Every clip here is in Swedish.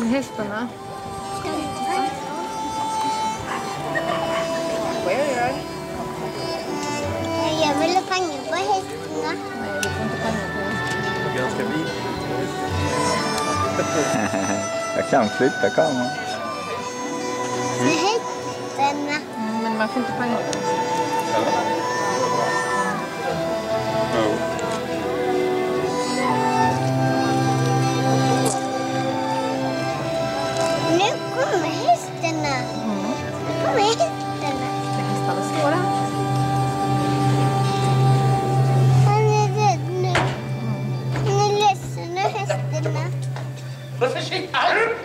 Med hästarna. Vad jag ville panga på hästarna. Nej, du får inte panga på. Ganska bil. Jag kan flytta kameran. Med hästarna. Mm, men man får inte panga på. Nu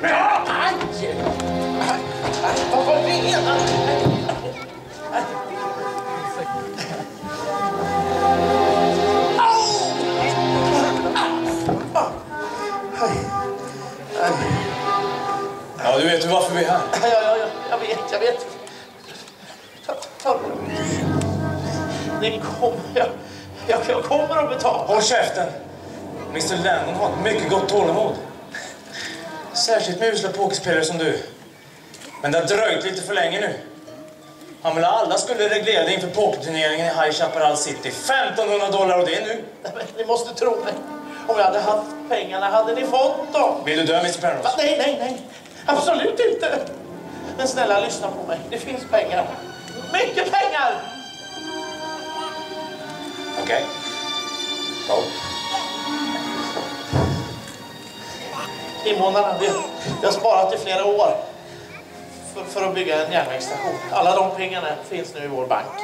Ja, aj! Vad var det? Ja, du vet ju varför vi är här. Ja, ja, ja, jag vet, jag vet. Ta, ta. Det kommer, jag, jag, jag kommer att betala. Håll käften! Mr Lennon har ett mycket gott tålamod. Särskilt med usla pokerspelare som du. Men det har dröjt lite för länge nu. Han ville alla skulle reglera det inför pokerturneringen i High Chaparral City. 1500 dollar och det nu. Men Ni måste tro mig. Om jag hade haft pengarna hade ni fått dem. Vill du dö, Mr? Penrose? Nej, nej, nej. Absolut inte. Men snälla, lyssna på mig. Det finns pengar. Mycket pengar! Okej. Go. Invånarna, det, jag har sparat i flera år för, för att bygga en järnvägsstation. Alla de pengarna finns nu i vår bank.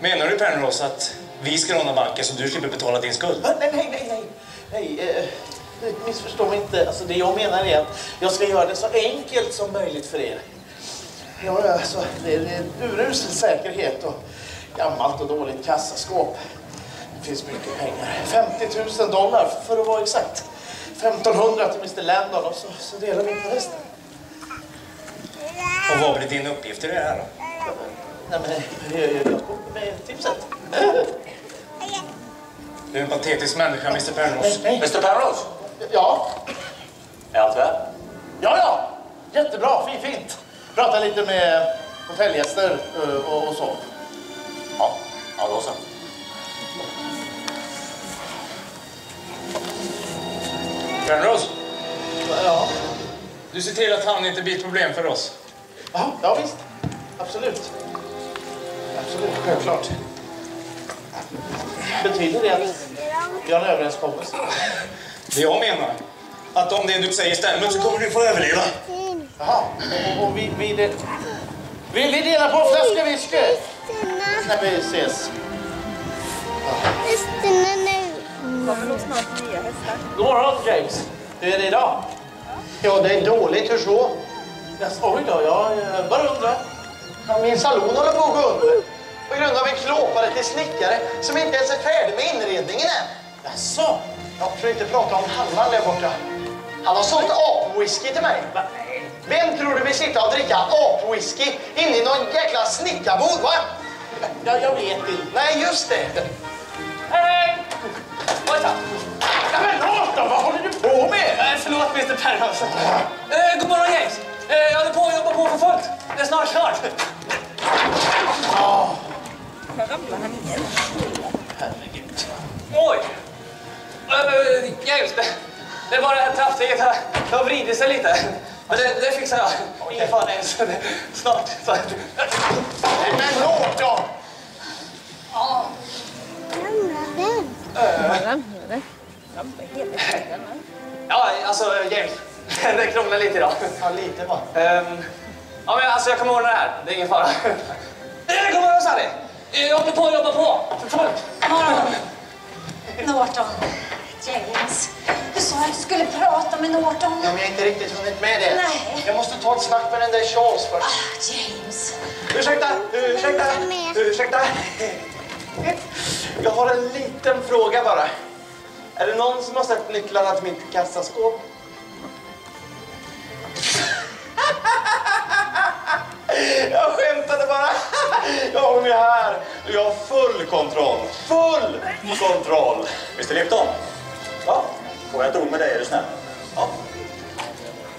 Menar du Penrose att vi ska råna banken så du slipper betala din skuld? Nej, nej, nej, nej. nej eh, missförstå mig inte. Alltså, det jag menar är att jag ska göra det så enkelt som möjligt för er. Ja, alltså, det är, är urusel säkerhet och gammalt och dåligt kassaskåp. Det finns mycket pengar. 50 000 dollar för att vara exakt. 1500 till Mr Landon och så, så delar vi på resten. Och vad blir din uppgift i det här då? Nej, men jag, jag, jag kommer med tipset. Du är en patetisk människa, Mr nej. Mr Penrose, Ja, är allt väl? Ja, ja. Jättebra. Fint, fint. Prata lite med hotellgäster eh, och, och så. Ja, ja då så. Penrose, Ja, du ser till att han inte blir ett problem för oss. ja, ja visst. Absolut. Absolut, självklart. Betyder det att vi har en överenskommelse? Det jag menar, att om det du säger stämmer så kommer du få överleva. Jaha, och, och vi, vi, det, vi, vi delar på en flaska whisky när vi ses. Nu. Kommer nog snart nya hästar. God morgon, James. Hur är det idag? Ja, det är dåligt. Hur så? Yes, oj då, jag eh, bara undrar. Ja, min salon håller på att gå under. På grund av en klåpare till snickare som inte ens är färdig med inredningen än. Jaså? Ja, för att inte prata om Hallan där borta. Han har sålt apwhisky till mig. Vem tror du vill sitta och dricka apwhisky inne i någon jäkla snickarbod, va? Ja, jag vet inte. Nej, just det. Hej! Oj, tack. Ja, men Norton, vad håller du på med? Eh, förlåt, Mr Penrose. Eh, god morgon, James. Eh, jag håller på att jobba på för fullt. Det är snart klart. Herregud. Oj! Eh, James, det, det bara det här trappsteget. Det har vridit sig lite. Men det, det fixar jag. Ingen fara ens. Snart. Så. Men Norton! Ja, alltså James. Det krånglar lite idag. Ja, lite bara. Ehm, ja, men alltså jag kommer ordna det här. Det är ingen fara. God morgon, Sally. Eh, Jag håller på att jobba på för fullt. Norton. James. Du sa att du skulle prata med Norton. Ja, men jag har inte riktigt hunnit med det. Nej. Jag måste ta ett snack med den där Charles först. Ah, James. Ursäkta, ursäkta, ursäkta. Jag har en liten fråga bara. Är det någon som har sett nycklarna till mitt kassaskåp? Jag skämtade bara. Jag har mig här. Jag har full kontroll. Full kontroll. Mr Lipton, Ja, Får jag ett ord med dig, är du snäll? Ja.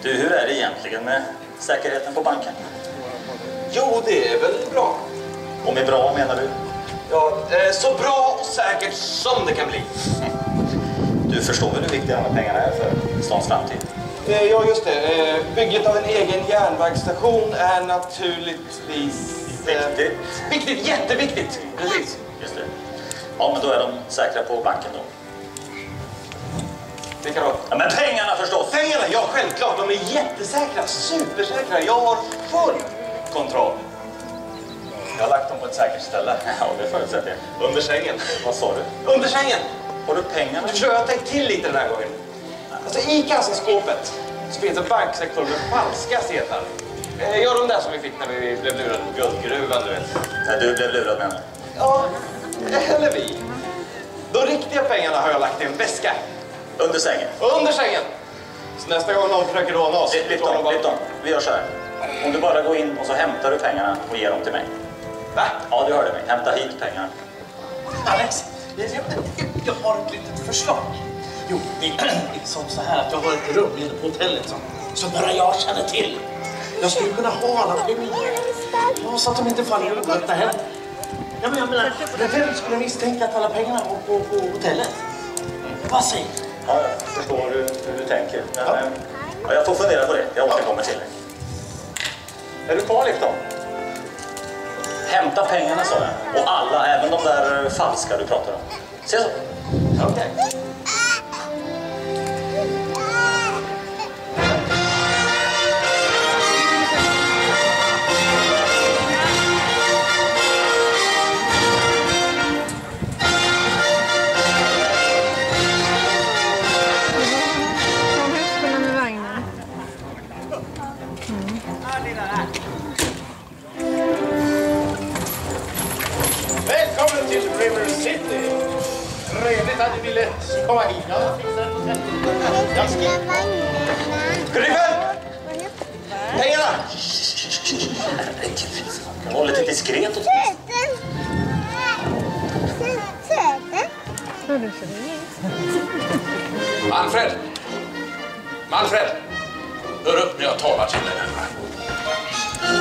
Du, hur är det egentligen med säkerheten på banken? Jo, det är väl bra. Och med bra menar du? Ja, eh, så bra och säkert som det kan bli. Du förstår väl hur viktiga de här pengarna är för stans framtid? Eh, ja, just det. Eh, bygget av en egen järnvägsstation är naturligtvis... Viktigt. viktigt, jätteviktigt! Precis. Just det. Ja, men då är de säkra på banken då. Vilka då? Ja, men pengarna förstås! Pengarna, ja självklart. De är jättesäkra, supersäkra. Jag har full kontroll. Jag har lagt dem på ett säkert ställe. Ja, det förutsätter jag. Under sängen. Vad sa du? Under sängen! Har du pengarna? Du förstår, jag har tänkt till lite den här gången. Alltså i kassaskåpet så finns en banksektor med falska sedlar. Eh, Ja, de där som vi fick när vi blev lurade på guldgruvan, du vet. Nej, du blev lurad menar? Ja, eller vi. De riktiga pengarna har jag lagt i en väska. Under sängen? Under sängen. Så nästa gång någon försöker råna oss... Lipton, Lipton, vi gör så här. Om du bara går in och så hämtar du pengarna och ger dem till mig. Va? Ja, du hörde mig. Hämta hit pengarna. Alex, jag, har ett litet förslag. Jo, det är som så här att jag har ett rum inne på hotellet som, som bara jag känner till. Jag skulle kunna ha alla pengar ja, så att de inte faller över skötta hem. Ja, men jag menar, vem skulle misstänka att alla pengarna var på, på hotellet? Vad säger? Ja, jag förstår hur, hur du tänker. Men, ja. Ja, jag får fundera på det. Jag återkommer till dig. Är du kvar, Lipton? Hämta pengarna, sa jag. Och alla, även de där falska du pratar om. Se så. Okej. Kom komma hit. Ja, jag fixar det. Jag ska... Sheriffen! Pengarna! Var lite diskret Söten. Söten. Manfred! Manfred! Hör upp när jag talar till dig.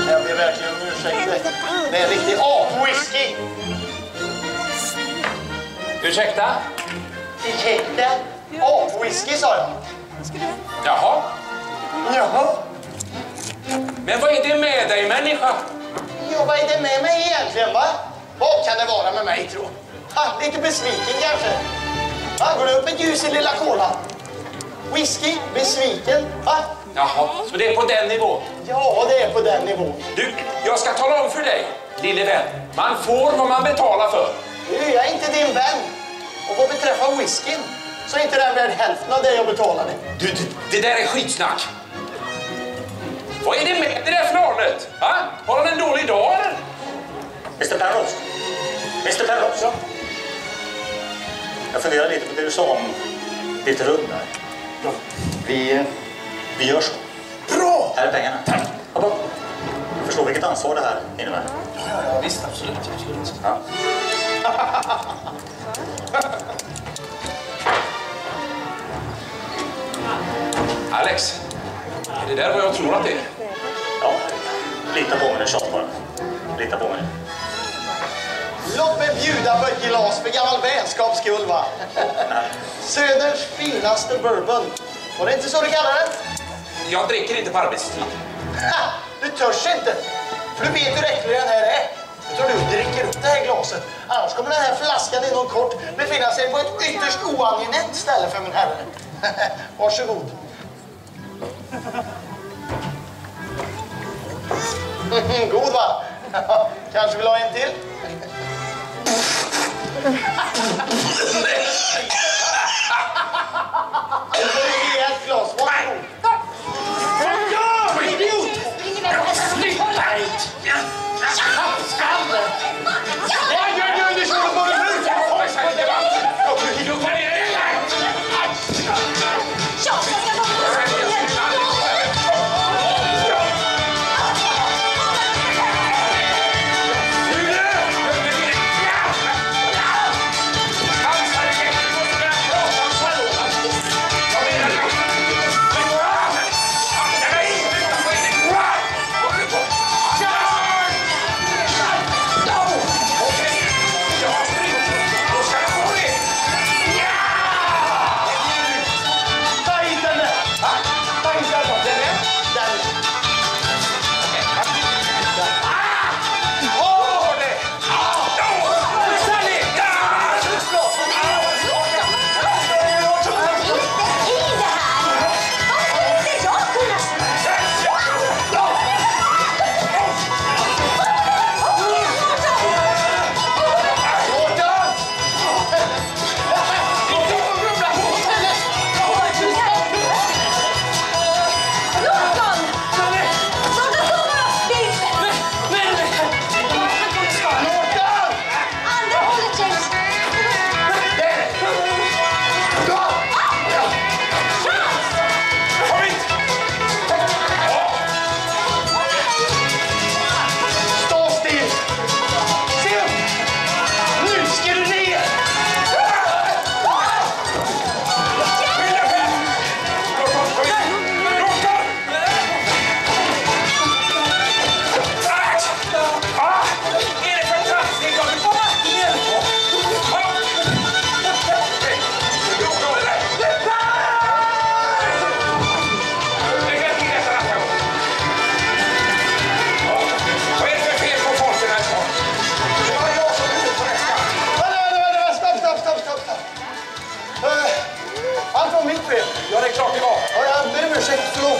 Jag ber verkligen om ursäkt. Det är en riktig ap-whisky! Ursäkta? Ursäkta? A-whisky sa jag. Jaha. Jaha. Men vad är det med dig, människa? Jo, vad är det med mig egentligen, va? Vad kan det vara med mig, tro? Ha, lite besviken kanske. Ha, går det upp ett ljus i lilla kolan? Whisky, besviken, va? Jaha, så det är på den nivån. Ja, det är på den nivån. Du, jag ska tala om för dig, lille vän. Man får vad man betalar för. Du, jag är inte din vän. Och vad beträffar whiskyn så är inte den värd hälften av det jag betalade. Du, det, det där är skitsnack. Vad är det med det där flanet? Va? Har han en dålig dag eller? Mr Penrose. Mr Penrose. Ja. Jag funderar lite på det du sa om ditt rum där. Ja. Vi, vi gör så. Bra! Här är pengarna. Tack. Du förstår vilket ansvar det här innebär. Ja, ja, ja visst, absolut. absolut. Ja. Alex, är det där vad jag tror att det är? ja. Lita på mig nu, tjat bara. Lita på mig nu. Låt mig bjuda på ett glas för gammal vänskaps skull, va? Söderns finaste bourbon. Var det inte så du kallade den? Jag dricker inte på arbetstid. Ha! Du törs inte, för du vet hur äcklig den här är så du dricker upp det här glaset. Annars kommer den här flaskan inom kort befinna sig på ett ytterst oangenämt ställe för min herre. Varsågod. God va? Kanske vill ha en till? Ett glas. Varsågod. Slå!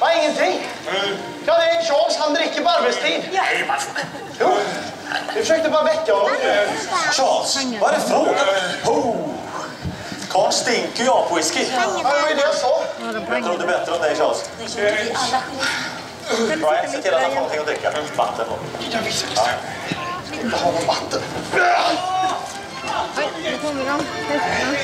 Va, ingenting? Mm. Karl-Erik Charles, dricker på arbetstid. Vi försökte bara väcka honom. Charles, vad är det frågan? Oh. Karl stinker ju av på whisky. Ja, det var ju det jag sa. Jag trodde bättre om dig, Charles. Brian, se till att han får någonting att dricka. Vatten. Jag det. Inte ha någon vatten. Oj, nu kommer de. Hästarna.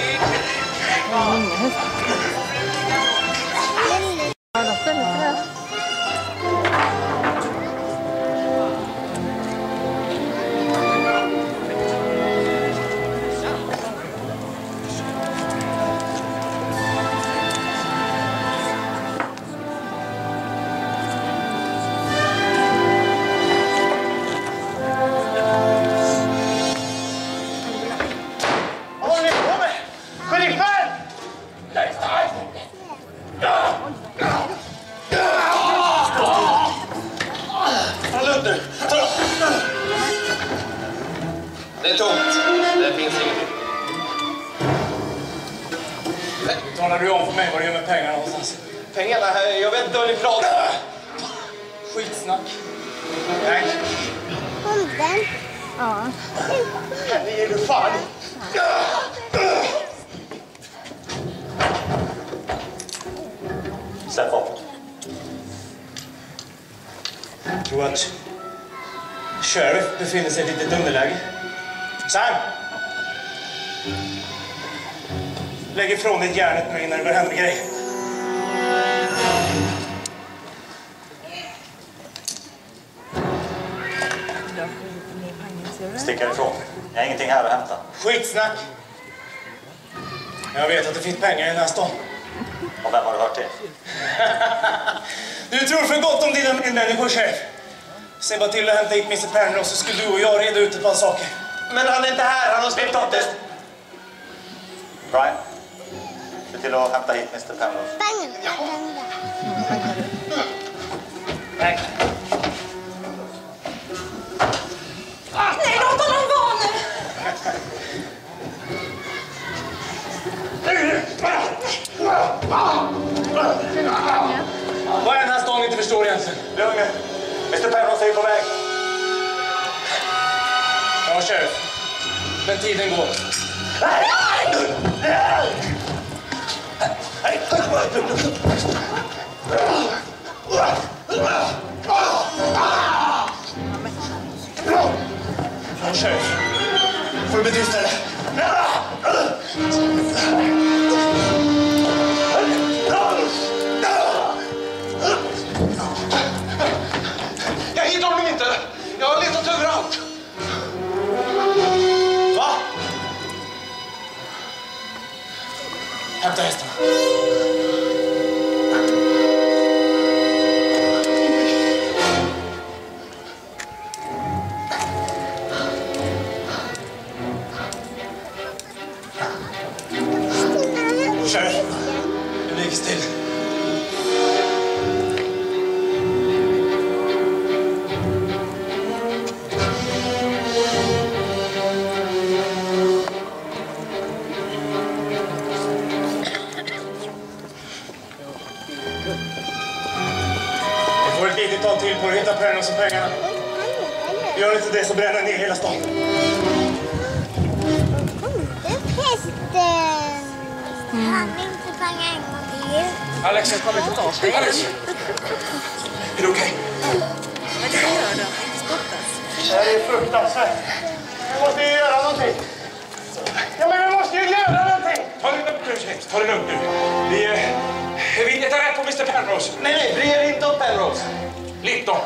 Nej. Hunden. Ja. Henne ger du fan i. Släpp vapnet. Jag tror att Sheriff befinner sig i ett litet underläge. Sam! Lägg ifrån dig järnet nu innan det börjar hända grejer. Stick härifrån. Jag har ingenting här att hämta. Skitsnack! Jag vet att det finns pengar i den här stan. Och vem har du hört det? Du tror för gott om dina medmänniskor, Sheriff. Se bara till att hämta hit Mr Penrose så ska du och jag reda ut ett par saker. Men han är inte här. Han har spelat upp det! Brian, se till att hämta hit Mr Penrose. Pengarna. Nej. Nej, Vad är den här stan inte förstår egentligen? Lugn nu. Mr Penrose är på väg. Ja, Sheriff. Men tiden går. Ja, Sheriff. Får du Hämta hästarna. Tag till på att hitta Pernos och pengarna. Gör inte det så bränner ner hela stan. Hästen. Han vill inte fånga en gång till. Alex, jag kommer inte ta sig. Alex! Är du okej? Det här är fruktansvärt. Vi måste ju göra någonting. Ja, men vi måste ju göra någonting! Ta det lugnt nu, James. Ta det lugnt nu. Vi, eh, vi letar rätt på Mr Penrose. Nej, nej, bry er inte om Penrose. Litton.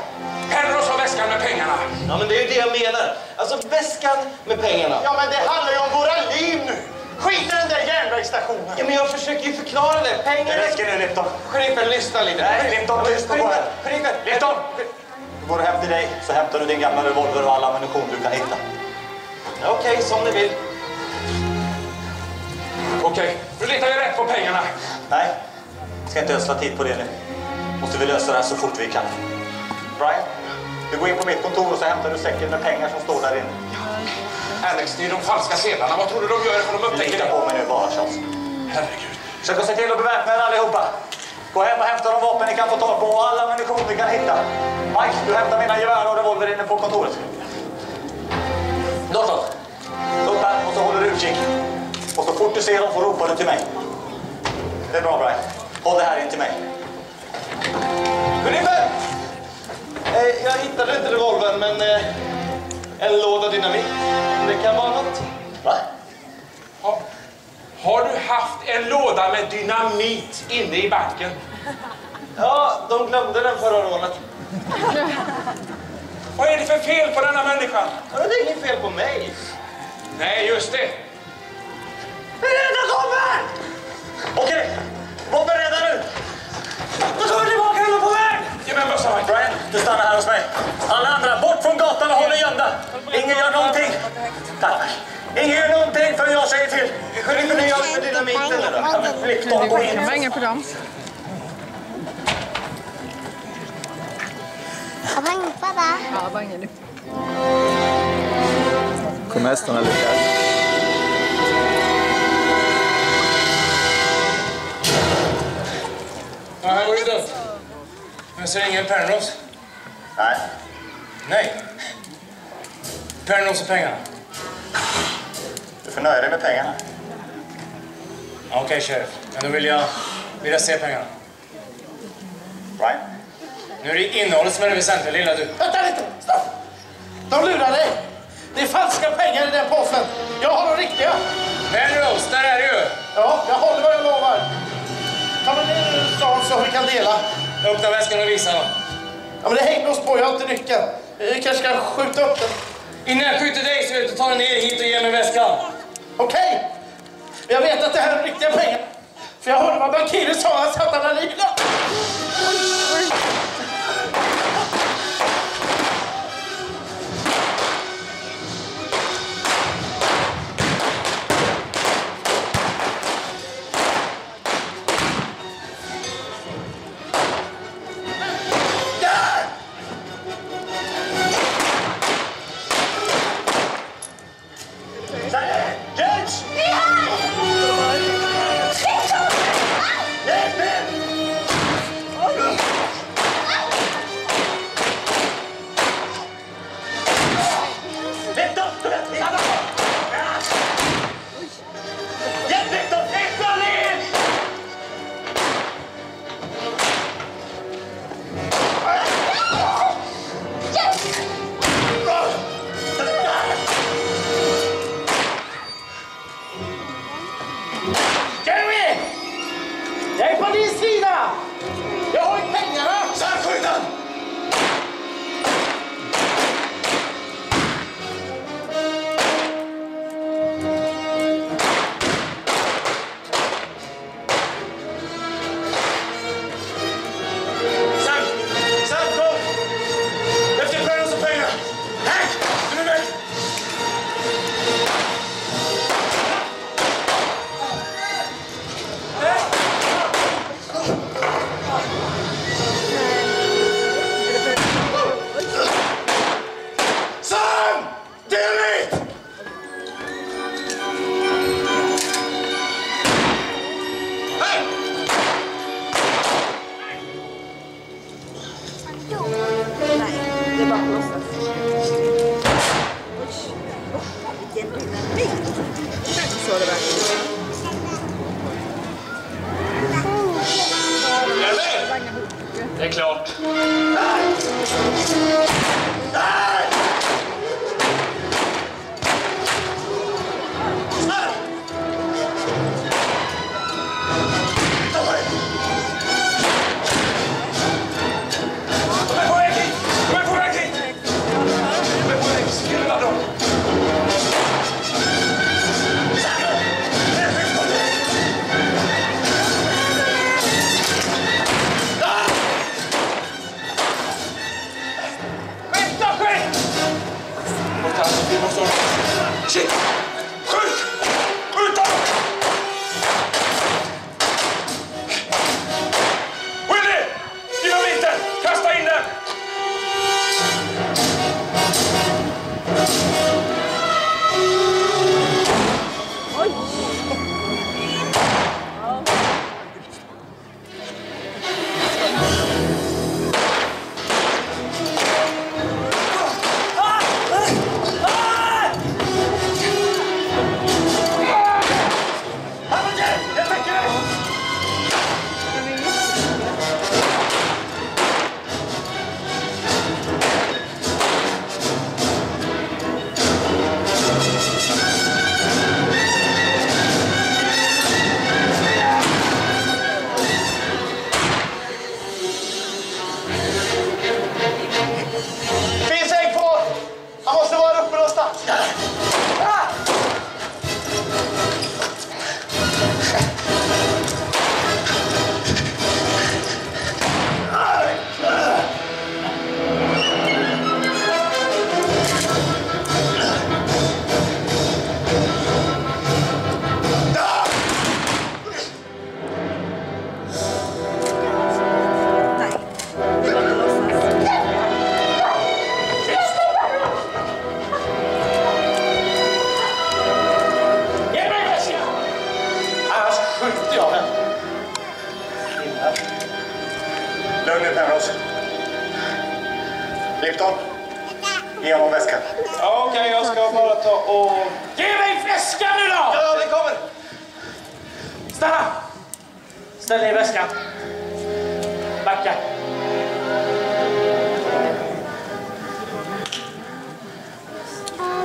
Penrose har väskan med pengarna. Ja, men det är ju det jag menar. Alltså väskan med pengarna. Ja, men det handlar ju om våra liv nu. Skit i den där järnvägsstationen. Ja, men jag försöker ju förklara det. Det Pengarna... räcker nu, Lipton. Sheriffen, lyssna lite. Nej, Lipton, lyssna på här. Sheriffen! Lipton! Går du hem till dig så hämtar du din gamla revolver och all ammunition du kan hitta. Okej, som ni vill. Okej, nu letar vi rätt på pengarna. Nej, ska inte ödsla tid på det nu. Måste vi lösa det här så fort vi kan. Brian, du går in på mitt kontor och så hämtar du säcken med pengar som står där inne. Alex, det är de falska sedlarna. Vad tror du de gör ifall de upptäcker Lita det? på mig nu bara, Charles. Herregud. Försök att se till att beväpna er allihopa. Gå hem och hämta de vapen ni kan få tag på och all ammunition vi kan hitta. Mike, du hämtar mina gevär och revolver inne på kontoret. Norton, upp här och så håller du utkik. Och så fort du ser dem får ropa du till mig. Det är bra Brian. Håll det här in till mig. Inte revolvern, men eh, en låda dynamit. Det kan vara något. Va? Har, har du haft en låda med dynamit inne i banken? Ja, de glömde den förra rånet. Vad är det för fel på denna människa? Ja, Det är inget fel på mig. Nej, just det. Beredda kommer! Okej, var beredda nu! Då kommer tillbaka alla på väg! Ge mig Mike. Brian, du stannar här hos mig. Alla andra, bort från gatan och håll er gömda. Ingen gör någonting. Tack. Ingen gör någonting förrän jag säger till. Kunde inte ni göra med dynamiten nu då? Ja, men Viktor, gå in. Det var inga problem. Jag var inte där. Ja, det var ingen lyft. Komestern lyckades. Ja, här går det upp. Men ser ingen Pernros? Nej. Nej. Pernros och pengarna? Du får nöja dig med pengarna. Okej, sheriff. Men då vill jag, vill jag se pengarna. Brian? Nu är det innehållet som är det väsentliga, lilla du. Vänta lite! Stopp! De lurar dig! Det är falska pengar i den påsen. Jag har de riktiga. Penrose, där är det ju! Ja, jag håller vad jag lovar. Ta mig ner ur stan så vi kan dela. Öppna väskan och visa dem. Ja, men det hänger oss på. Jag har inte nyckeln. Vi kanske kan skjuta upp den. Innan jag skjuter dig så vet du, ta den ner hit och ge mig väskan. Okej? Jag vet att det här är riktiga pengar. För jag hörde vad bankiren sa. Han sa att han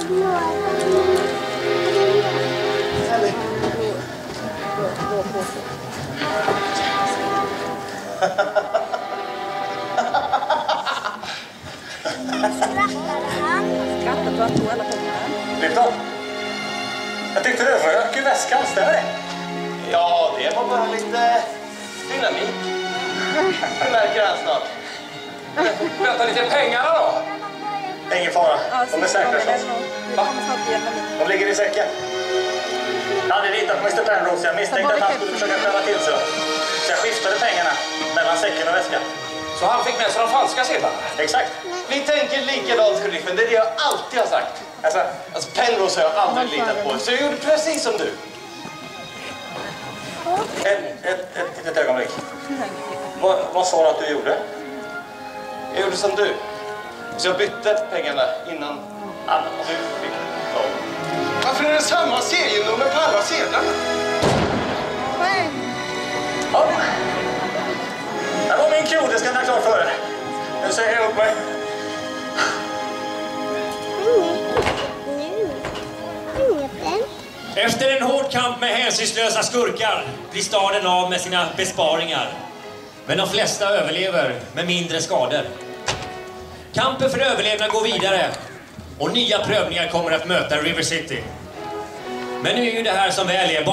För att alla pengarna. Lipton. Jag tyckte du rök i väskan. Stämmer det? Ja, det var bara lite dynamik. Du märker han snart. Vänta lite, pengarna då? Ingen fara. De är säkra. Kommer snart det. De ligger i säcken. Jag hade litat på Mr Penrose. Jag misstänkte att han skulle försöka klämma till sig. Så jag skiftade pengarna mellan säcken och väskan. Så han fick med sig de falska sedlarna? Exakt. Vi tänker likadant, sheriffen. Det är det jag alltid har sagt. Alltså, Alltså, Penrose har jag aldrig litat på, så jag gjorde precis som du. ett, ett, ett litet ögonblick. Vad, vad sa du att du gjorde? Jag gjorde som du. Så jag bytte pengarna innan Varför är det samma serienummer på alla sedlarna? Ja. Det var min kro, det ska ni ha klart för er. Nu säger jag upp mig. Efter en hård kamp med hänsynslösa skurkar blir staden av med sina besparingar. Men de flesta överlever med mindre skador. Kampen för överlevnad går vidare och nya prövningar kommer att möta River City. Men nu är ju det här som väl är